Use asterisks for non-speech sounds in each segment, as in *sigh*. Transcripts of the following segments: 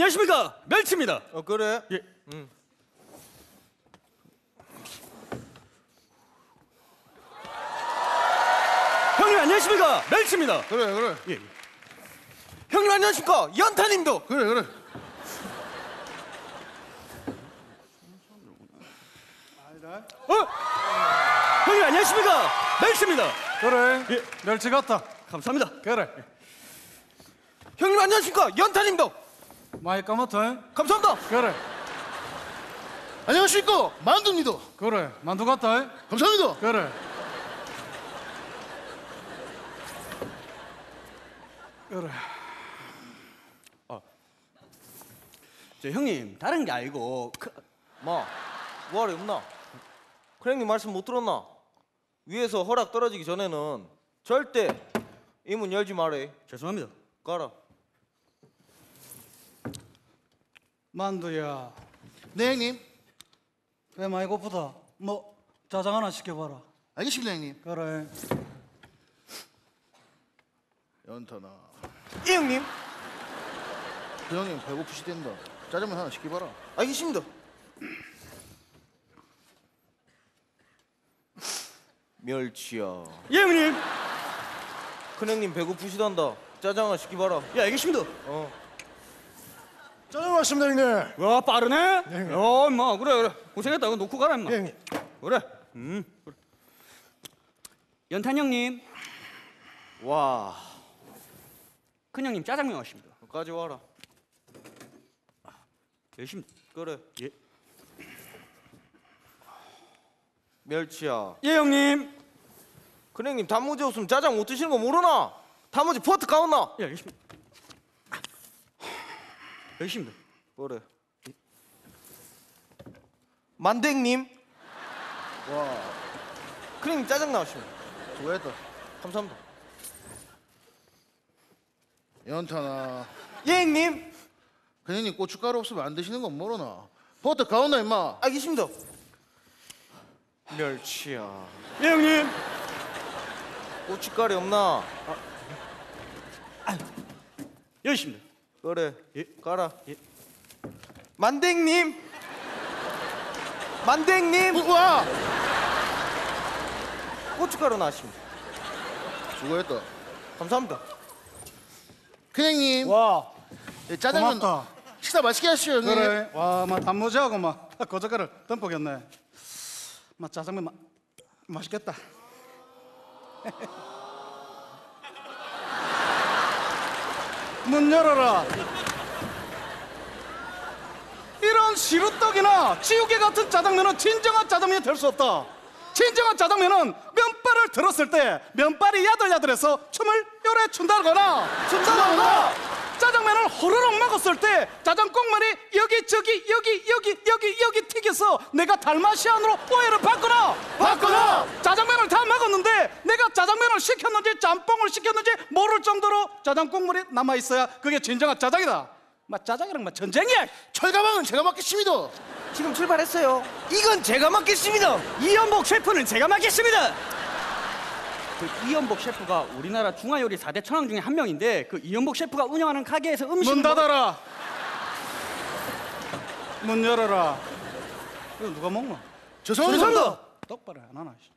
안녕하십니까 멸치입니다. 어 그래? 예. 형님 안녕하십니까 멸치입니다. 그래 그래 예. 형님 안녕하십니까? 연타님도. 그래 그래 어? 형님 안녕하십니까 멸치입니다. 그래 예. 멸치 같다 감사합니다. 그래 형님 안녕하십니까? 연타님도. 많이 까맣다 감사합니다. 그래 안녕하십니까 만두입니다 그래 만두 같다 감사합니다 그래 그래 저 형님 다른 게 아니고 그, 마, 뭐하래 없나? 크랭님 말씀 못 들었나? 위에서 허락 떨어지기 전에는 절대 이 문 열지 말래. 죄송합니다. 가라. 만두야 네 형님 배 많이 고프다 뭐 짜장 하나 시켜봐라 알겠습니다 형님 그래 연탄아 이 형님. 그 형님 배고프시댄다 짜장면 하나 시켜봐라 알겠습니다. 멸치야. 예 형님. 큰 형님 배고프시단다. 짜장 하나 시키봐라. 예 알겠습니다. 어. 짜장 왔습니다 형님 와 빠르네. 어 임마 그래 그래 고생했다. 이거 놓고 가라 임마. 형님 그래. 음 그래. 연탄 형님, 와. 큰 형님 짜장면 하십니다. 여기까지 와라. 열심히. 그래. 예. 멸치야. 예 형님. 큰형님 단무지 없으면 짜장 못 드시는 거 모르나? 단무지 포트 가온나? 예 알겠습니다. 열심히. 그래. 만댕님. 와 큰형님 짜장 나오시면 수고했다 감사합니다. 연탄아 예 형님. 그 형님 고춧가루 없으면 안 드시는 건 모르나 버터 가온나 임마 알겠습니다. 멸치야. 예 형님. 고춧가루 없나? 열심히. 그래. 예. 가라. 예. 만댕님. 만댕님. 와 고춧가루 나십니다. 수고했다 감사합니다. 그 형님 와 예, 짜장면 고맙다 식사 맛있게 하시오 형님 그래 와막 단무지하고 막 고춧가루 듬뿍였네 막 짜장면 마, 맛있겠다 *laughs* 문 열어라. 이런 시루떡이나 지우개 같은 짜장면은 진정한 짜장면이 될 수 없다. 진정한 짜장면은 면발을 들었을 때 면발이 야들야들해서 춤을 요래 춘다거나. 춘다거나 호로록 먹었을 때 짜장국물이 여기 저기 여기 여기 여기 여기 튀겨서 내가 달마시안으로 오해를 받거나 받거나 짜장면을 다 먹었는데 내가 짜장면을 시켰는지 짬뽕을 시켰는지 모를 정도로 짜장국물이 남아 있어야 그게 진정한 짜장이다 막 짜장이랑 막 전쟁이야 철가방은 제가 맡겠습니다 지금 출발했어요. 이건 제가 맡겠습니다. 이연복 셰프는 제가 맡겠습니다. 그 이연복 셰프가 우리나라 중화요리 4대 천왕 중에 한 명인데 그 이연복 셰프가 운영하는 가게에서 음식 문 닫아라. 문 열어라. 이거 누가 먹노? 죄송합니다 똑바로 안 하나. 씨.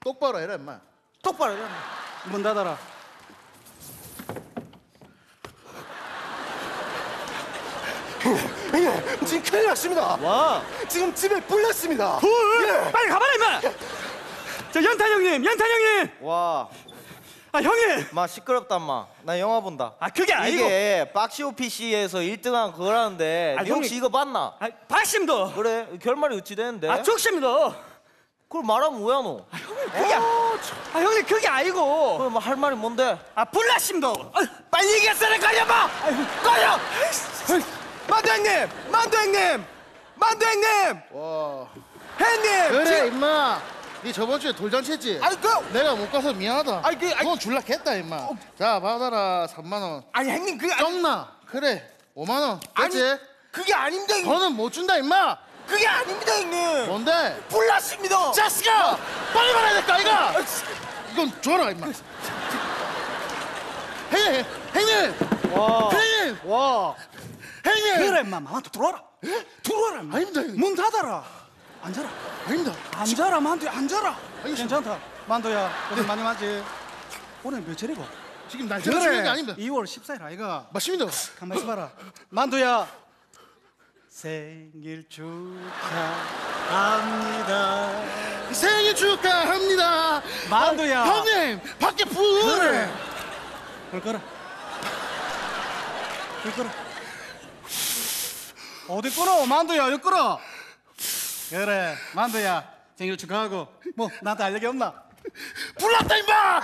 똑바로 해라 임마 똑바로 해. 문 닫아라. 지금 큰일 났습니다 와. 지금 집에 불 났습니다 불! 빨리 가봐라 임마! 저 연탄 형님, 연탄 형님! 와. 아 형님! 마 시끄럽다 마. 나 영화 본다. 아 그게 아니고 이게 박시 오피시에서 1등한 그거라는데 아, 니 혹시 형님. 이거 봤나? 아, 박심도! 그래 결말이 어찌 되는데? 아 죽심도! 그걸 말하면 뭐야 너? 그게 아, 아 형님 그게 아니고 그럼 할 말이 뭔데? 아 불나심도! 아, 빨리 얘기했어야 가려봐! 가려! 만두 형님! 만두 형님! 만두 형님! 와 형님! 그래 지금- 임마 니 저번 주에 돌잔치 했지? 아니 그 내가 못 가서 미안하다 아니, 그- 아니- 돈 줄라 했다 임마 자 받아라 3만 원 아니 형님 그게 아니, 그래 5만 원 아니 됐지? 그게 아닙니다 형님. 너는 못 준다 임마 그게 아닙니다 형님. 뭔데? 불났습니다. 자식아 빨리 말해야 될까 이가 이건 줘라 임마 형님 형님 와. 형님 와. 형님. 그래 인마 만두 들어와라 들어와라 인마. 아닙니다, 형님. 문 닫아라 앉아라 아닙니다. 앉아라 만두야 앉아라 알겠습니다. 괜찮다 만두야 고생 많이 하지 오늘 며칠이고 지금 날짜가 중요한 게 아닙니다. 2월 14일 아이가 맞습니다. 가만 있어봐라 만두야 생일 축하합니다 생일 축하합니다. 만두야. 아, 형님 밖에 불. 그래. 불 꺼라 불 꺼라 어디 꺼라 만두야 여기 꺼라 그래 만두야. 생일 축하하고. 뭐 나한테 알 얘기 없나? *laughs* 불났다 임마.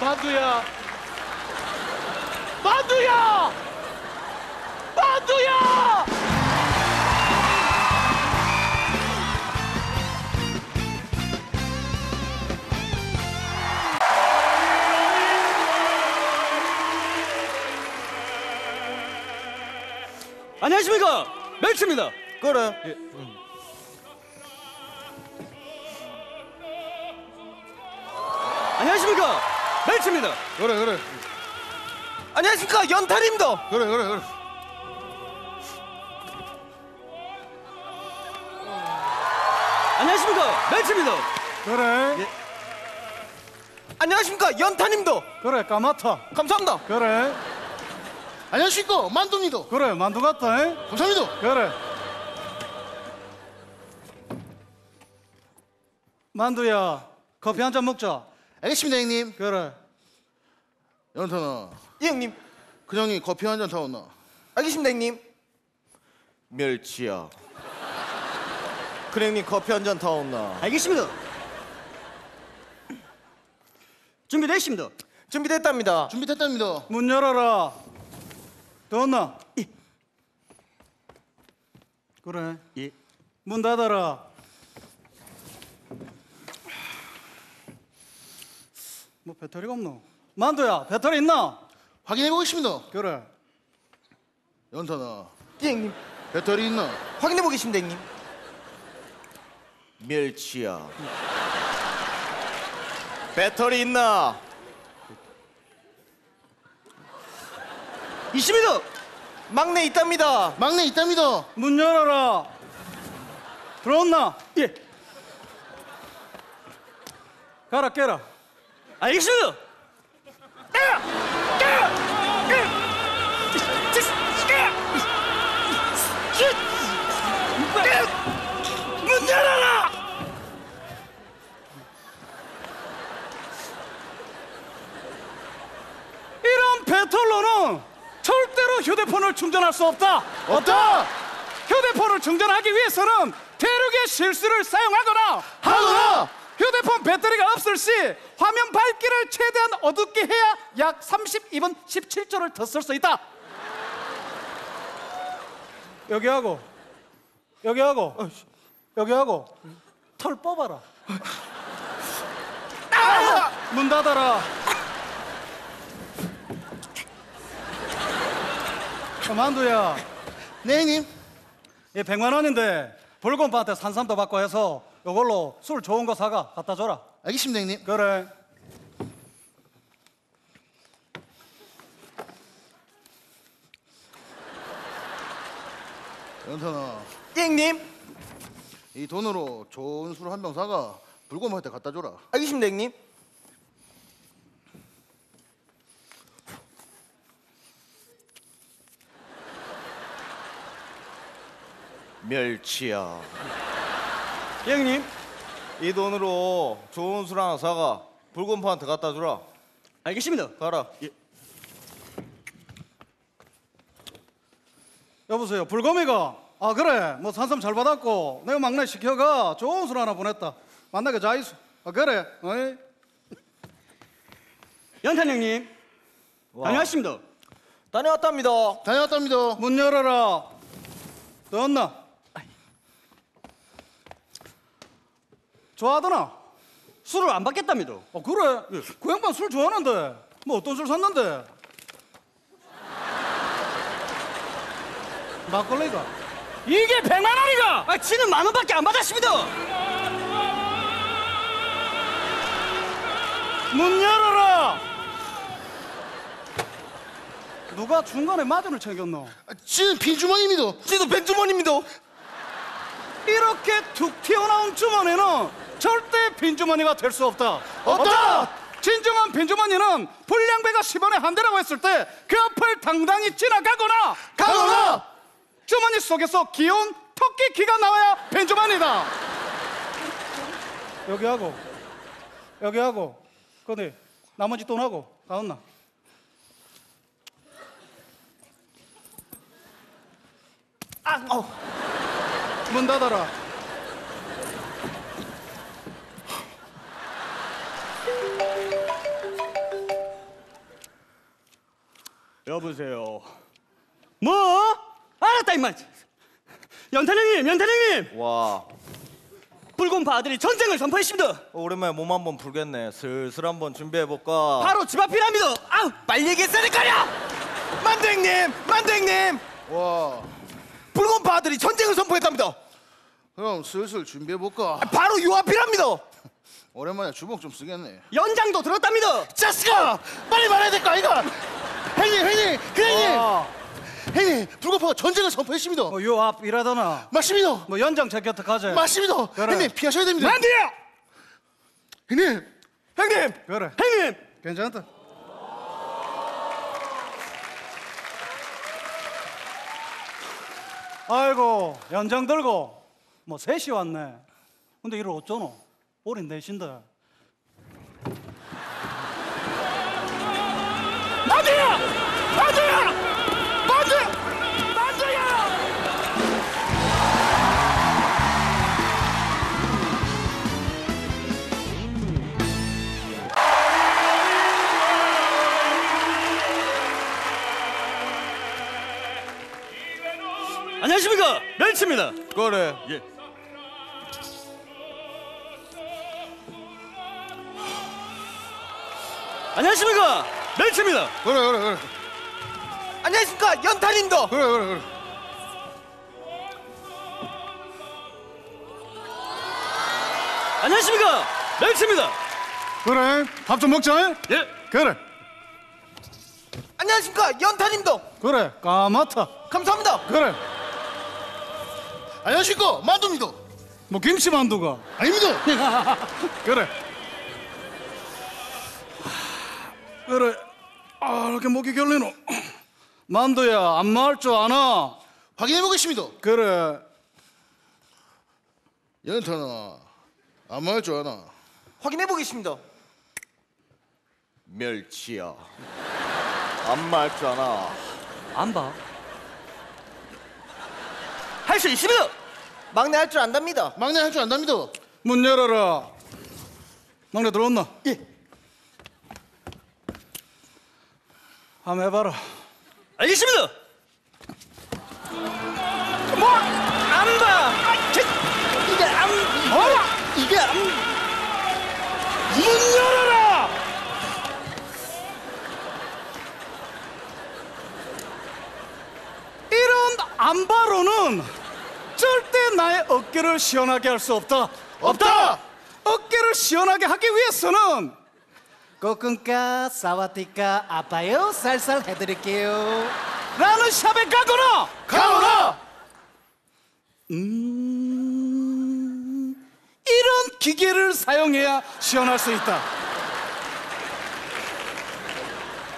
만두야. 만두야! 만두야 안녕하십니까? 멸치입니다. 그래. 안녕하십니까? 멸치입니다. 그래 그래. 안녕하십니까? 연탄입니다. 그래 그래 그래. 안녕하십니까? 멸치입니다. 그래. 안녕하십니까? 연탄입니다. 그래 까맣다. 감사합니다. 그래 안녕하십니까 만두입니다. 그래 만두 같다 잉? 감사합니다. 그래 만두야 커피 한 잔 먹자 알겠습니다 형님. 그래 연탄아 예 형님 그 형이 커피 한 잔 타왔나? 알겠습니다 형님 멸치야 그래 형님 커피 한 잔 타온나 알겠습니다. 준비됐습니다. 준비됐답니다 준비됐답니다. 문 열어라 더웠나? 예. 그래 예. 문 닫아라 뭐 배터리가 없노? 만두야 배터리 있나? 확인해 보겠습니다. 그래 연탄아 예 형님 배터리 있나? 확인해 보겠습니다 형님 멸치야 배터리 있나 있습니다. 막내 있답니다 막내 있답니다. 문 열어라 들어왔나? 예. 가라 깨라 알겠습니다. 문 열어라! 이런 배터로는 절대로 휴대폰을 충전할 수 없다 없다. 휴대폰을 충전하기 위해서는 대륙의 실수를 사용하거나 하거나 휴대폰 배터리가 없을 시 화면 밝기를 최대한 어둡게 해야 약 32분 17초를 더 쓸 수 있다. 여기 하고 여기 하고 여기 하고 털 뽑아라. 문 닫아라. 어, 만두야, 네 형님. 얘 100만 원인데 불곰파한테 산삼도 받고 해서 이걸로 술 좋은 거 사가 갖다 줘라. 알겠습니다 형님. 그래. 연탄아 예 형님 이 돈으로 좋은 술 한 병 사가 불곰한테 갖다 줘라. 알겠습니다 형님 멸치야 예, 형님. 이 돈으로 좋은 술 하나 사가 불곰파한테 갖다 주라 알겠습니다. 가라 여보세요. 불곰이가 아 그래 뭐 산삼 잘 받았고 내가 막내 시켜가 좋은 술 하나 보냈다. 만나게 자이수. 아 그래. 어이? 연탄 형님. 와. 다녀왔습니다. 다녀왔답니다 다녀왔답니다. 문 열어라. 떴나? 좋아하더나? 술을 안 받겠답니다. 어 그래. 그 양반 술 좋아하는데 뭐 어떤 술 샀는데? 막걸리가. 이게 100만 원이가! 아, 지는 만 원밖에 안 받았습니다. 문 열어라. 누가 중간에 마전을 챙겼노? 아, 지는 빈주머니입니다. 지도 백주머니입니다. 이렇게 툭 튀어나온 주머니는 절대 빈주머니가 될수 없다. 없다! 진정한 빈주머니는 불량배가 10원에 한 대라고 했을 때 그 앞을 당당히 지나가거나 가거나! 주머니 속에서 귀여운 토끼 귀가 나와야 빈주머니다. 여기 하고 여기 하고 근데 나머지 돈 하고 가온나? 문 닫아라. 여보세요. 뭐? 알았다 임마. 연탄형님, 연탄형님. 와 붉은 아들이 전쟁을 선포했습니다. 오랜만에 몸 한번 풀겠네. 슬슬 한번 준비해 볼까. 바로 집 앞이랍니다. 아우, 빨리 얘기했어야 될거야 만두행님, 만두행님. 와, 붉은 바들이 전쟁을 선포했답니다. 그럼 슬슬 준비해 볼까? 바로 요 앞이랍니다. 오랜만에 주먹 좀 쓰겠네. 연장도 들었답니다. 자스가! 빨리 말해야 될 거 아이가! 형님, 형님, 그 형님! 아, 형님, 불거파가 전쟁을 선포했습니다. 뭐 요 앞 일하다나 맞습니다. 뭐 연장 제껴트 가재. 맞습니다. 그래. 형님, 피하셔야 됩니다. 만두야. 형님, 형님, 그래. 형님, 괜찮다. 아이고 연장 들고 뭐 셋이 왔네. 근데 이를 어쩌노? 우린 넷인데. 만두야, 만두야, 만두, 만두야. 안녕하십니까 멸치입니다. 그래. 예. 안녕하십니까 멸치입니다. 그래, 그래, 그래. 안녕하십니까 연탄님도. 그래, 그래, 그래. 안녕하십니까 멸치입니다. 그래 밥 좀 먹자. 예. 그래 안녕하십니까 연탄님도. 그래 까맣다. 감사합니다. 그래 안녕하십니까? 만두입니다. 뭐 김치 만두가. 아닙니다. *laughs* 그래. 그래. 아, 이렇게 목이 결리노. *clears throat* 만두야, 안 말할 줄 아나? 확인해 보겠습니다. 그래. 연탄아, 안 말할 줄 아나? 확인해 보겠습니다. 멸치야. 안말줄 아나. 안 봐. 할 수 있습니다. 막내 할 줄 안답니다. 막내 할 줄 안답니다. 문 열어라. 막내 들어왔나? 예. 한번 해봐라. 알겠습니다. 뭐? 안 봐. 아, 제, 이게 안. 뭐? 이게 안. 문 열어라! 이런 안 바로는 절대 나의 어깨를 시원하게 할 수 없다. 없다! 어깨를 시원하게 하기 위해서는 꼬끈까 사와티까 아파요 살살 해드릴게요 라는 샵에 가거나 가오라! 음, 이런 기계를 사용해야 시원할 수 있다.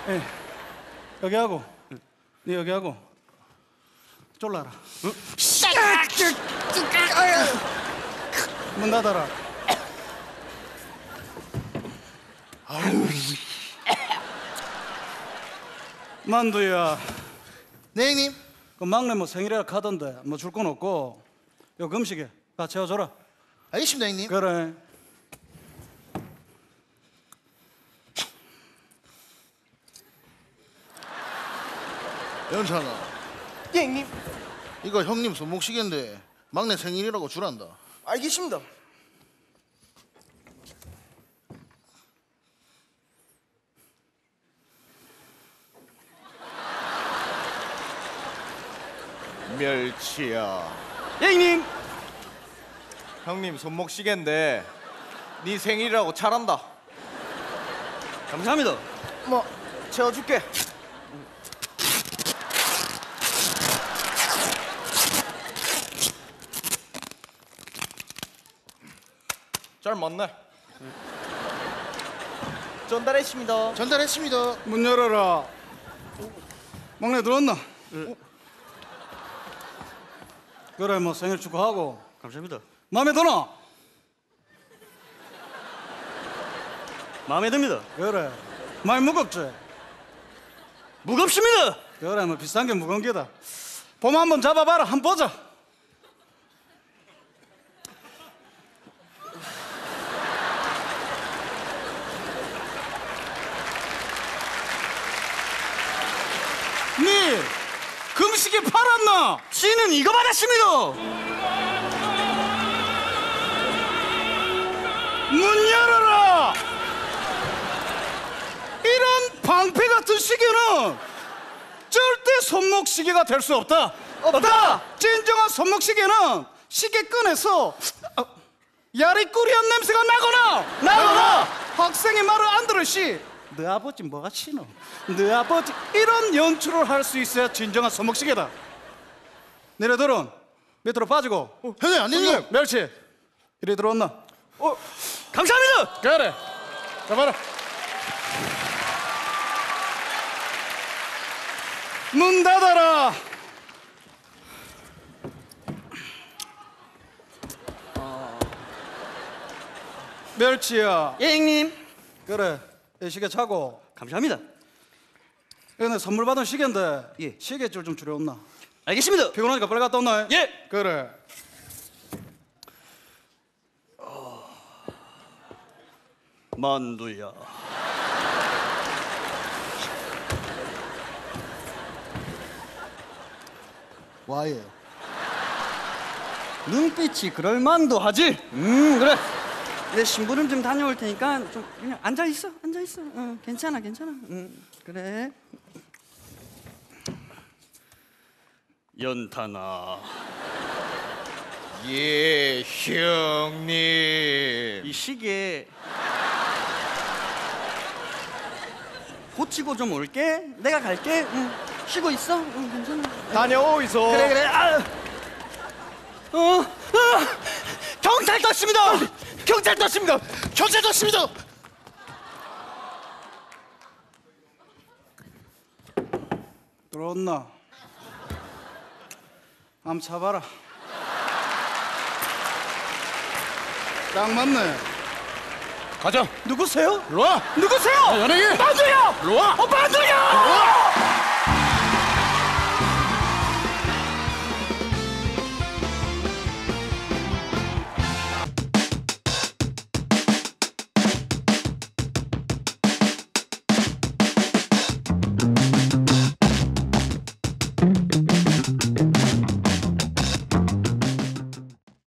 예, 여기 하고, 네 여기 하고, 졸라라. 문 닫아라. 만두야, 네, 형님. 그 막내 뭐 생일이라 카던데 뭐 줄 건 없고, 요 금식에 다 채워줘라. 알겠습니다, 형님. 그래. 연탄아, 예, 형님. 이거 형님 손목시계인데 막내 생일이라고 주란다. 알겠습니다. 멸치야 예이님! 형님 손목 시계인데 네 생일이라고 잘한다. 감사합니다. 뭐 채워줄게. 잘 맞네. 전달했습니다. 전달했습니다. 문 열어라. 막내 들어왔나? 어? 그래 뭐 생일 축하하고 감사합니다. 마음에 드나? 마음에 듭니다. 그래 많이 무겁지? 무겁습니다. 그래 뭐 비싼 게 무거운 게다. 봄 한번 잡아봐라 한번 보자. 니 금식에 팔았나? 씨는 이거 받았습니다. 문 열어라! 이런 방패 같은 시계는 절대 손목 시계가 될 수 없다. 없다. 진정한 손목 시계는 시계 끈에서 어, 야리꾸리한 냄새가 나거나 나거나 학생의 말을 안 들으시. 너 아버지 뭐가 치노? 너 아버지 이런 연출을 할 수 있어야 진정한 손목 시계다. 내려들은 밑으로 빠지고 형님 안 되는 거. 멸치 이리 들어왔나? 어, 감사합니다. 그래. 잡아라. 문 닫아라. 멸치야. 예, 형님. 그래. 이 시계 차고. 감사합니다. 이거 선물 받은 시계인데 예. 시계줄 좀 줄여온나. 알겠습니다. 피곤하니까 빨리 갔다 온나. 예. 그래. 만두야. 와예. 눈빛이 그럴 만도 하지. 음, 그래. 내 심부름 좀 다녀올 테니까 좀 그냥 앉아 있어. 앉아 있어. 어, 괜찮아, 괜찮아. 음, 그래. 연탄아, *laughs* 예, 형님. 이 시계 고치고 좀 올게. 내가 갈게. 응. 쉬고 있어. 응, 괜찮아. 다녀오이소. 그래 그래. 아. 어, 아, 경찰 떴습니다. 경찰 떴습니다. 경찰 떴습니다. 들어온나. 한번 차봐라. 딱 맞네. 가자. 누구세요? 와. 누구세요? 연예인. 만두야! 일로 와. 어, 만두야!